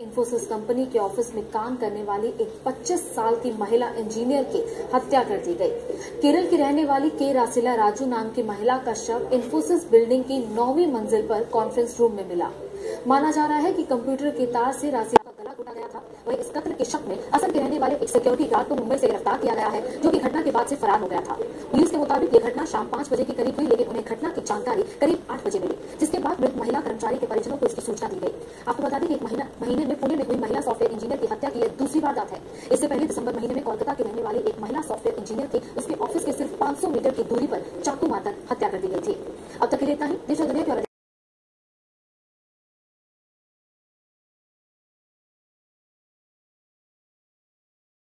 Infosys company के office में काम करने वाली एक 25 साल की महिला इंजीनियर की हत्या कर दी गई। केरल की रहने वाली के रासिला राजू नाम की महिला का शव इंफोसिस बिल्डिंग की नौवीं मंजिल पर कॉन्फ्रेंस रूम में मिला। माना जा रहा है कि कंप्यूटर के तार से रासिला का गया था। वहीं इस कत्ल के शक में असम के रहने वाले एक सिक्योरिटी गार्ड को मुंबई से गिरफ़्तार किया गया है, जो कि घटना के बाद से फरार हो गया था। पुलिस के मुताबिक ये घटना शाम पाँच बजे के करीब हुई, लेकिन उन्हें घटना की जानकारी करीब आठ बजे मिली, जिसके बाद मृत महिला कर्मचारी के परिजनों को इसकी सूचना दी गई। आपको बता दें कि एक महीना में पुणे में हुई महिला सॉफ्टवेयर इंजीनियर की हत्या की यह दूसरी वारदात है। इससे पहले दिसंबर महीने में कोलकाता के रहने वाली एक महिला सॉफ्टवेयर इंजीनियर की उसके ऑफ़िस के सिर्फ़ 500 मीटर की दूरी पर चाकू मारकर हत्या कर दी गई थी। अब तक के लिए इतना ही। देश दुनिया